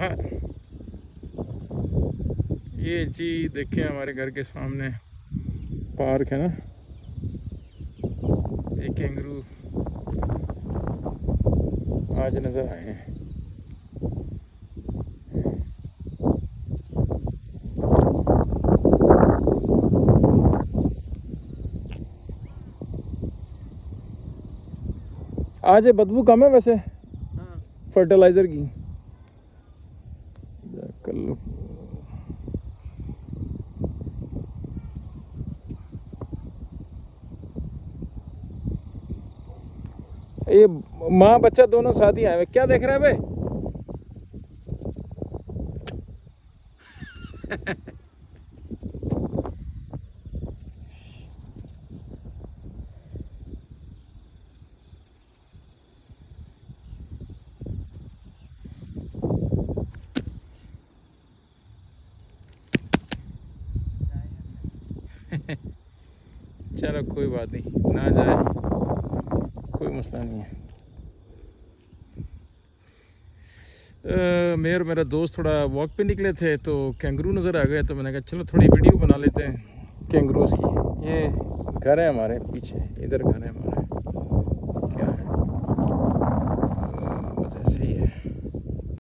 ये जी देखें हमारे घर के सामने पार्क है ना? एक कैंगरू आज नज़र आए हैं। आज ये बदबू कम है वैसे? हाँ। फर्टिलाइज़र की। कल ये माँ बच्चा दोनों साथ ही आए हुए क्या देख रहे हैं बे? चलो कोई बात नहीं, ना जाए, कोई मसला नहीं है। मैं और मेरा दोस्त थोड़ा वॉक पे निकले थे तो कैंगरू नज़र आ गए तो मैंने कहा, चलो, थोड़ी वीडियो बना लेते हैं कैंगरूज की। ये घर है हमारे, पीछे, इधर घर है हमारे।